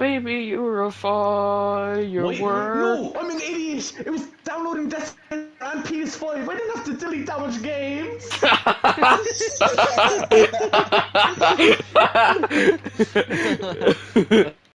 Baby, you're a firework. no, I'm an idiot. It was downloading Destiny and PS5. I didn't have to delete that much games.